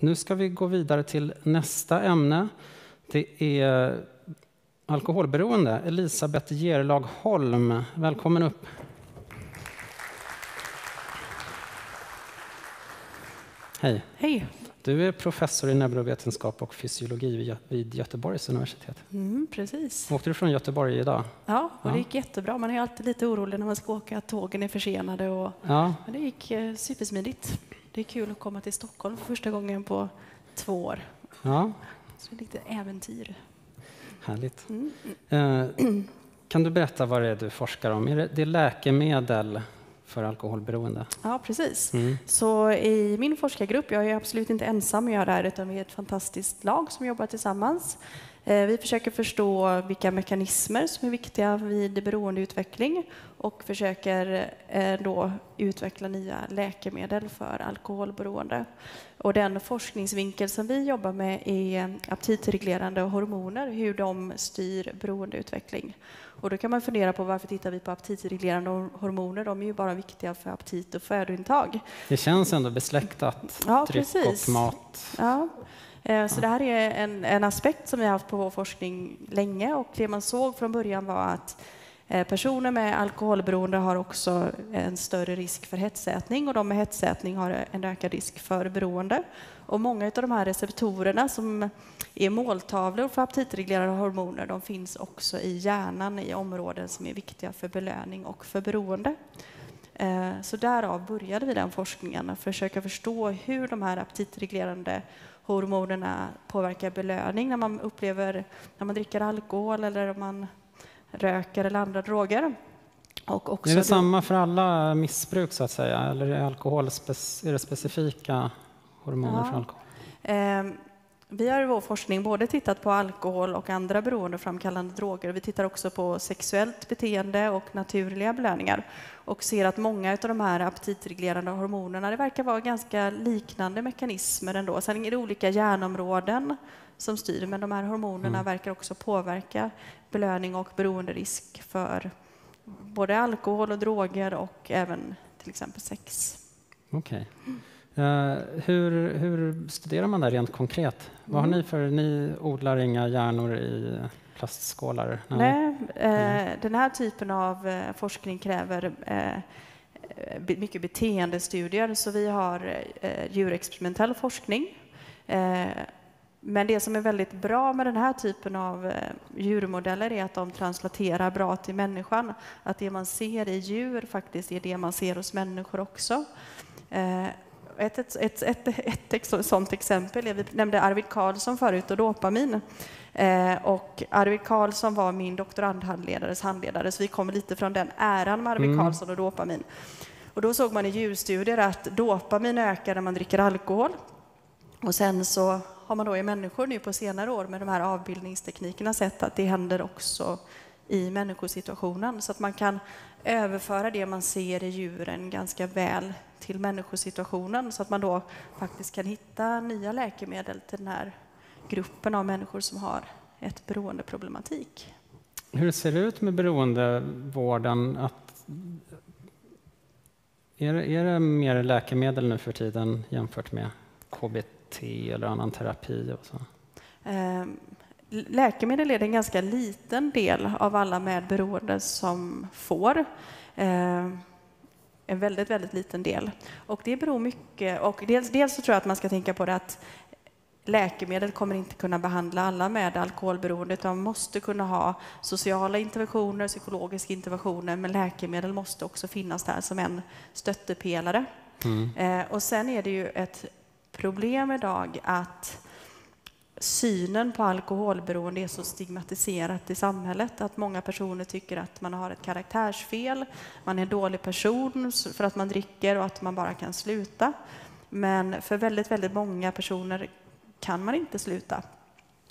Nu ska vi gå vidare till nästa ämne. Det är alkoholberoende. Elisabeth Gerlag Holm, välkommen upp. Hej. Hej. Du är professor i neurovetenskap och fysiologi vid Göteborgs universitet. Mm, precis. Åkte du från Göteborg idag? Ja, och det gick jättebra. Man är alltid lite orolig när man ska åka, att tågen är försenade. Och, ja. Men det gick eh, supersmidigt. Det är kul att komma till Stockholm för första gången på två år. Ja. Så det är lite äventyr. Härligt. Mm. Eh, kan du berätta vad det är du forskar om? Är det, det är läkemedel för alkoholberoende? Ja, precis. Mm. Så i min forskargrupp, jag är absolut inte ensam att göra det här, utan vi är ett fantastiskt lag som jobbar tillsammans. Eh, vi försöker förstå vilka mekanismer som är viktiga vid beroendeutveckling och försöker eh, då utveckla nya läkemedel för alkoholberoende. Och den forskningsvinkel som vi jobbar med är aptitreglerande hormoner, hur de styr beroendeutveckling. Och då kan man fundera på varför tittar vi på aptitreglerande hormoner? De är ju bara viktiga för aptit och födointag. Det känns ändå besläktat, ja, dryck precis. och mat. Ja. Eh, så det här är en, en aspekt som vi har haft på vår forskning länge och det man såg från början var att eh, Personer med alkoholberoende har också en större risk för hetsätning och de med hetsätning har en ökad risk för beroende. Och många av de här receptorerna som är måltavlor för aptitreglerande hormoner de finns också i hjärnan i områden som är viktiga för belöning och för beroende. Eh, så därav började vi den forskningen, att försöka förstå hur de här aptitreglerande hormonerna påverkar belöning när man upplever, när man dricker alkohol eller om man röker eller andra droger. Och också är det samma för alla missbruk så att säga, eller är alkohol är det specifika hormoner ja. för alkohol? Vi har i vår forskning både tittat på alkohol och andra beroendeframkallande droger. Vi tittar också på sexuellt beteende och naturliga belöningar och ser att många av de här aptitreglerande hormonerna, det verkar vara ganska liknande mekanismer ändå. Sen är det olika hjärnområden som styr, men de här hormonerna mm. verkar också påverka belöning och beroenderisk för både alkohol och droger och även till exempel sex. Okej. Okay. Uh, hur, hur, studerar man det rent konkret? Vad har mm. ni för, ni odlar inga hjärnor i plastskålar? Nej, eh, den här typen av eh, forskning kräver eh, mycket beteendestudier, så vi har eh, djurexperimentell forskning. Eh, men det som är väldigt bra med den här typen av eh, djurmodeller är att de translaterar bra till människan. Att det man ser i djur faktiskt är det man ser hos människor också. Ett, ett, ett, ett, ett sådant exempel är, vi nämnde Arvid Carlsson förut och dopamin. Eh, och Arvid Carlsson var min doktorandhandledares handledare, så vi kommer lite från den äran med Arvid mm. Carlsson och dopamin. Och då såg man i djurstudier att dopamin ökar när man dricker alkohol. Och sen så har man då i människor nu på senare år med de här avbildningsteknikerna sett att det händer också i människosituationen. Så att man kan överföra det man ser i djuren ganska väl till människosituationen så att man då faktiskt kan hitta nya läkemedel till den här gruppen av människor som har ett beroendeproblematik. Hur ser det ut med beroendevården? Att, är, är det mer läkemedel nu för tiden jämfört med KBT eller annan terapi? Och så? Läkemedel är en ganska liten del av alla med beroende som får. Ehm, en väldigt, väldigt liten del. Och det beror mycket, och dels, dels så tror jag att man ska tänka på det att läkemedel kommer inte kunna behandla alla med alkoholberoende, utan man måste kunna ha sociala interventioner, psykologiska interventioner, men läkemedel måste också finnas där som en stöttepelare. Mm. Eh, och sen är det ju ett problem idag att synen på alkoholberoende är så stigmatiserat i samhället att många personer tycker att man har ett karaktärsfel, man är en dålig person för att man dricker och att man bara kan sluta. Men för väldigt, väldigt många personer kan man inte sluta.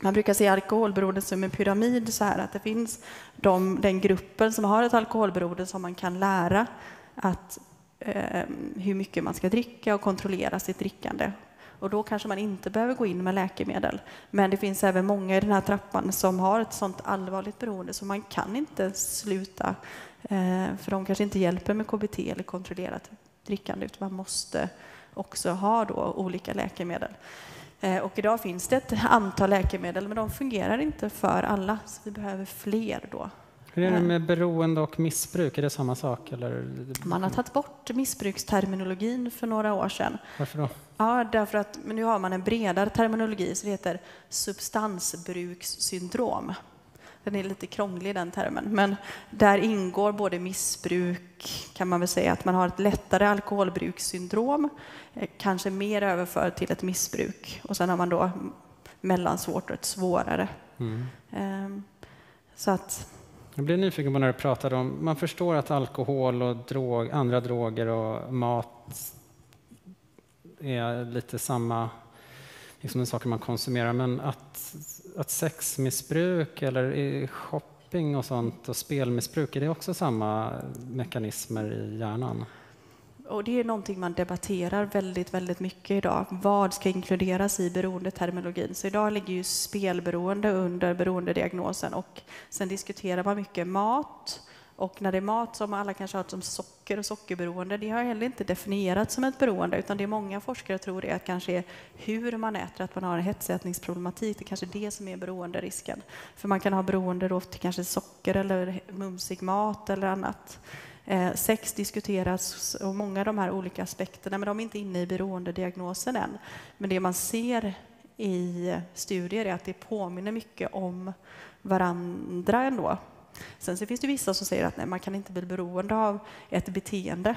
Man brukar se alkoholberoende som en pyramid, så här att det finns de, den gruppen som har ett alkoholberoende som man kan lära att, eh, hur mycket man ska dricka och kontrollera sitt drickande. Och då kanske man inte behöver gå in med läkemedel. Men det finns även många i den här trappan som har ett sånt allvarligt beroende så man kan inte sluta. Eh, för de kanske inte hjälper med KBT eller kontrollerat drickande utan man måste också ha då olika läkemedel. Eh, och idag finns det ett antal läkemedel, men de fungerar inte för alla, så vi behöver fler då. Hur är det med beroende och missbruk? Är det samma sak? Eller? Man har tagit bort missbruksterminologin för några år sedan. Varför då? Ja, därför att men nu har man en bredare terminologi, det heter substansbrukssyndrom. Den är lite krånglig den termen, men där ingår både missbruk, kan man väl säga, att man har ett lättare alkoholbrukssyndrom, eh, kanske mer överför till ett missbruk, och sen har man då mellansvårt och ett svårare. Mm. Ehm, så att jag blir nyfiken på när du pratade om, man förstår att alkohol och drog, andra droger och mat är lite samma liksom saker man konsumerar, men att, att sexmissbruk eller shopping och sånt och spelmissbruk, är det också samma mekanismer i hjärnan? Och det är någonting man debatterar väldigt, väldigt mycket idag. Vad ska inkluderas i beroendeterminologin? Så idag ligger ju spelberoende under beroendediagnosen och sen diskuterar man mycket mat. Och när det är mat som alla kanske har som socker och sockerberoende, det har heller inte definierats som ett beroende, utan det många forskare tror är att kanske är hur man äter, att man har en hetsätningsproblematik, det är kanske det som är beroenderisken. För man kan ha beroende då till kanske socker eller mumsig mat eller annat. Eh, sex diskuteras och många av de här olika aspekterna, men de är inte inne i beroendediagnosen än. Men det man ser i studier är att det påminner mycket om varandra ändå. Sen så finns det vissa som säger att nej, man kan inte bli beroende av ett beteende.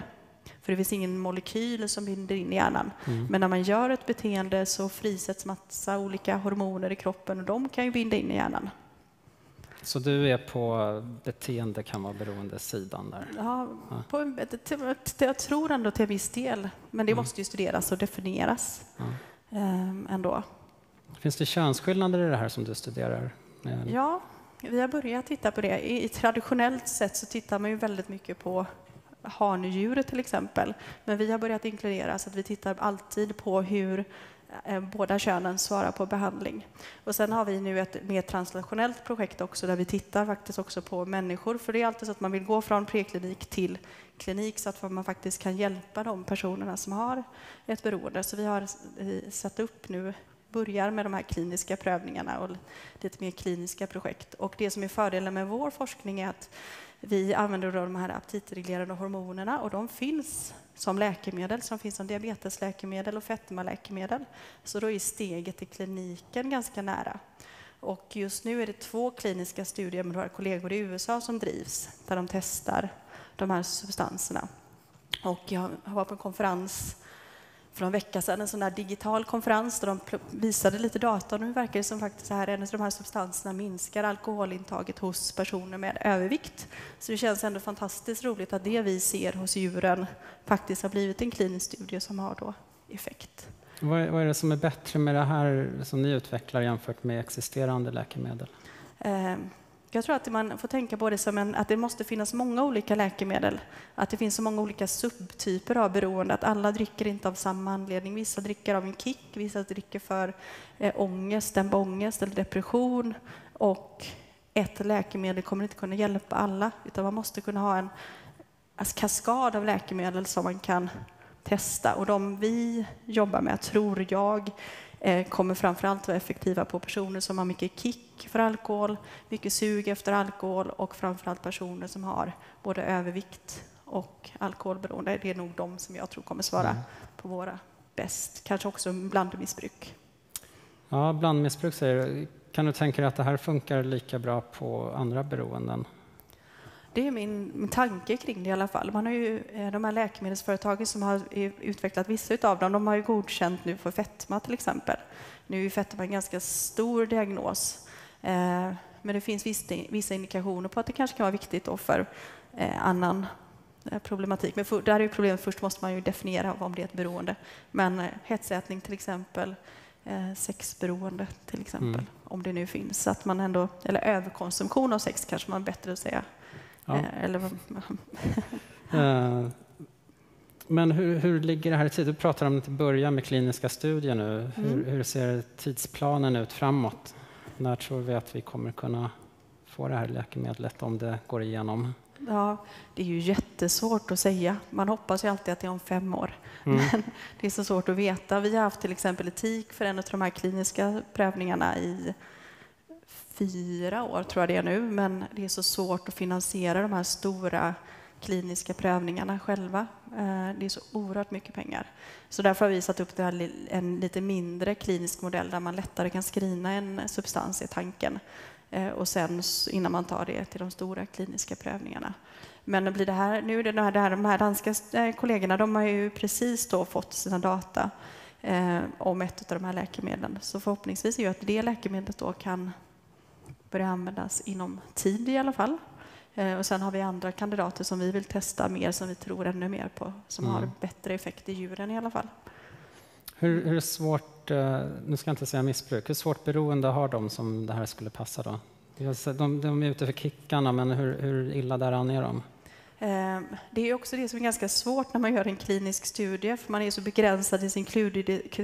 För det finns ingen molekyl som binder in i hjärnan. Mm. Men när man gör ett beteende så frisätts massa olika hormoner i kroppen och de kan ju binda in i hjärnan. Så du är på beteende kan vara beroende sidan där? Ja, på, jag tror ändå till viss del. Men det mm. måste ju studeras och definieras ähm, ändå. Finns det könsskillnader i det här som du studerar? Ja, vi har börjat titta på det. I, traditionellt sett så tittar man ju väldigt mycket på hanedjur till exempel. Men vi har börjat inkludera så att vi tittar alltid på hur Eh, Eh, båda könen svarar på behandling. Och sen har vi nu ett mer translationellt projekt också där vi tittar faktiskt också på människor. För det är alltid så att man vill gå från preklinik till klinik så att man faktiskt kan hjälpa de personerna som har ett beroende. Så vi har satt upp nu börjar med de här kliniska prövningarna och lite mer kliniska projekt. Och det som är fördelen med vår forskning är att vi använder de här aptitreglerande hormonerna och de finns som läkemedel, som finns som diabetesläkemedel och fetmaläkemedel. Så då är steget till kliniken ganska nära. Och just nu är det två kliniska studier med våra kollegor i USA som drivs, där de testar de här substanserna. Och jag var på en konferens för en vecka sedan, en sån där digital konferens där de visade lite data. Nu verkar det som faktiskt här, en av de här substanserna minskar alkoholintaget hos personer med övervikt. Så det känns ändå fantastiskt roligt att det vi ser hos djuren faktiskt har blivit en klinisk studie som har då effekt. Vad är, vad är det som är bättre med det här som ni utvecklar jämfört med existerande läkemedel? Eh, jag tror att man får tänka på det som en, att det måste finnas många olika läkemedel. Att det finns så många olika subtyper av beroende, att alla dricker inte av samma anledning. Vissa dricker av en kick, vissa dricker för eh, ångest, dämpa ångest eller depression. Och ett läkemedel kommer inte kunna hjälpa alla, utan man måste kunna ha en alltså, kaskad av läkemedel som man kan testa. Och de vi jobbar med, tror jag, Eh, kommer framförallt vara effektiva på personer som har mycket kick för alkohol, mycket sug efter alkohol och framförallt personer som har både övervikt och alkoholberoende. Det är nog de som jag tror kommer svara mm. på våra bäst. Kanske också blandmissbruk. Ja, blandmissbruk säger du. Kan du tänka dig att det här funkar lika bra på andra beroenden? Det är min, min tanke kring det i alla fall. Man har ju, eh, de här läkemedelsföretagen som har utvecklat vissa av dem, de har ju godkänt nu för fetma till exempel. Nu är fetma en ganska stor diagnos, eh, men det finns vissa indikationer på att det kanske kan vara viktigt för eh, annan problematik. Men för, där är problemet, först måste man ju definiera om det är ett beroende. Men hetsätning till exempel, sexberoende till exempel, mm. om det nu finns. Att man ändå, eller överkonsumtion av sex kanske man bättre att säga. Ja. Eh, eller, uh, men hur, hur ligger det här i tid? Du pratar om att börja med kliniska studier nu. Mm. Hur, hur, ser tidsplanen ut framåt? När tror vi att vi kommer kunna få det här läkemedlet om det går igenom? Ja, det är ju jättesvårt att säga. Man hoppas ju alltid att det är om fem år. Mm. Men det är så svårt att veta. Vi har haft till exempel etik för en av de här kliniska prövningarna i fyra år, tror jag det är nu. Men det är så svårt att finansiera de här stora kliniska prövningarna själva. Eh, det är så oerhört mycket pengar. Så därför har vi satt upp en lite mindre klinisk modell där man lättare kan screena en substans i tanken eh, och sen innan man tar det till de stora kliniska prövningarna. Men blir det här, nu är det här, de här danska eh, kollegorna, de har ju precis då fått sina data eh, om ett av de här läkemedlen. Så förhoppningsvis är ju att det läkemedlet då kan börja användas inom tid i alla fall. Eh, och sen har vi andra kandidater som vi vill testa mer, som vi tror ännu mer på, som mm. har bättre effekt i djuren i alla fall. Hur, hur svårt, eh, nu ska jag inte säga missbruk, hur svårt beroende har de som det här skulle passa då? De, de är ute för kickarna, men hur, hur illa däran är de? Eh, det är också det som är ganska svårt när man gör en klinisk studie, för man är så begränsad i sin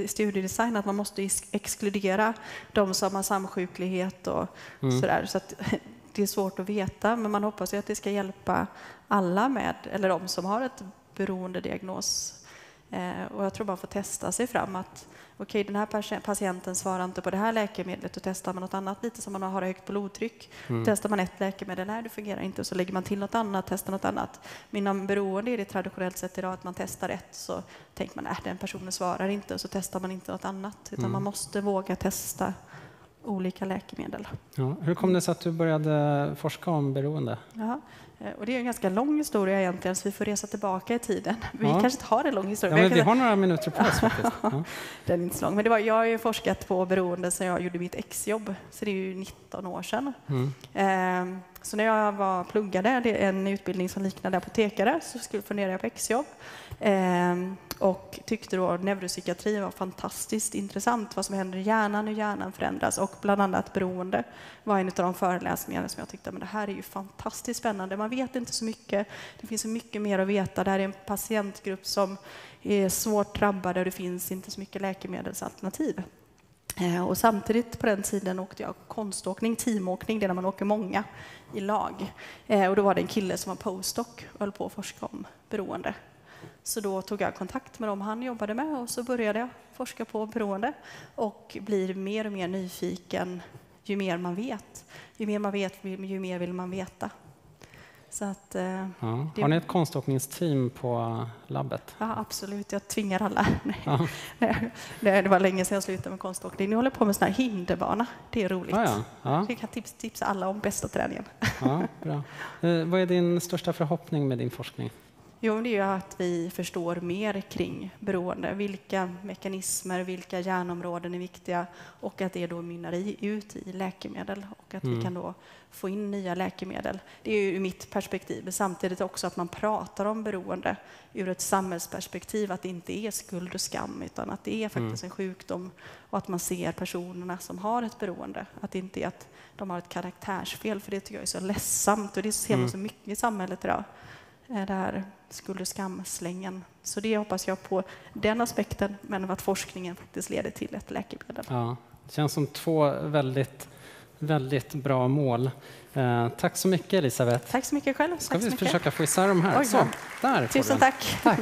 studiedesign att man måste exkludera de som har samsjuklighet och mm. sådär. Så att det är svårt att veta, men man hoppas ju att det ska hjälpa alla med, eller de som har ett beroendediagnos. Eh, och jag tror man får testa sig fram att okej, okay, den här patienten svarar inte på det här läkemedlet och testar man något annat, lite som man har högt blodtryck. Mm. Testar man ett läkemedel, nej det fungerar inte, och så lägger man till något annat, testar något annat. Men inom beroende är det traditionellt sett idag att man testar ett, så tänker man, att den personen svarar inte, och så testar man inte något annat. Utan mm. man måste våga testa olika läkemedel. Ja, hur kom det sig att du började forska om beroende? Ja, eh, och det är en ganska lång historia egentligen, så vi får resa tillbaka i tiden. Vi ja. kanske inte har en lång historia. Ja, men vi har några minuter på oss faktiskt. Ja. Den är inte så lång. Men det var, jag har ju forskat på beroende sedan jag gjorde mitt exjobb, så det är ju 19 år sedan. Mm. Ehm, så när jag var pluggade, det är en utbildning som liknade apotekare, så skulle fundera jag på exjobb. Ehm, och tyckte då neuropsykiatri var fantastiskt intressant, vad som händer i hjärnan, hur hjärnan förändras och bland annat beroende var en av de föreläsningarna som jag tyckte men det här är ju fantastiskt spännande. Man vet inte så mycket, det finns så mycket mer att veta. Det här är en patientgrupp som är svårt drabbade och det finns inte så mycket läkemedelsalternativ. Eh, och samtidigt på den tiden åkte jag konståkning, teamåkning, det är när man åker många i lag. Eh, och då var det en kille som var postdoc och höll på att forska om beroende. Så då tog jag kontakt med dem han jobbade med och så började jag forska på beroende och blir mer och mer nyfiken ju mer man vet. Ju mer man vet, ju mer vill man veta. Så att, eh, ja. Har ni ett konståkningsteam på labbet? Ja, absolut. Jag tvingar alla. Ja. det var länge sedan jag slutade med konståkning. Nu håller jag på med sån här hinderbana. Det är roligt. Ja, ja. Jag kan tips, tipsa alla om bästa träningen. Ja, bra. Eh, vad är din största förhoppning med din forskning? Jo, det är att vi förstår mer kring beroende. Vilka mekanismer, vilka hjärnområden är viktiga och att det då mynnar ut i läkemedel och att mm. vi kan då få in nya läkemedel. Det är ur mitt perspektiv. Samtidigt också att man pratar om beroende ur ett samhällsperspektiv, att det inte är skuld och skam utan att det är faktiskt mm. en sjukdom och att man ser personerna som har ett beroende. Att det inte är att de har ett karaktärsfel, för det tycker jag är så ledsamt och det ser man mm. så mycket i samhället idag. Det här skuld och skamslängen. Så det hoppas jag på den aspekten, men att forskningen faktiskt leder till ett läkemedel. Ja, det känns som två väldigt, väldigt bra mål. Eh, tack så mycket Elisabeth. Tack så mycket själv. Ska tack vi försöka få isär de här? Oj, så, där Tusen tack. tack.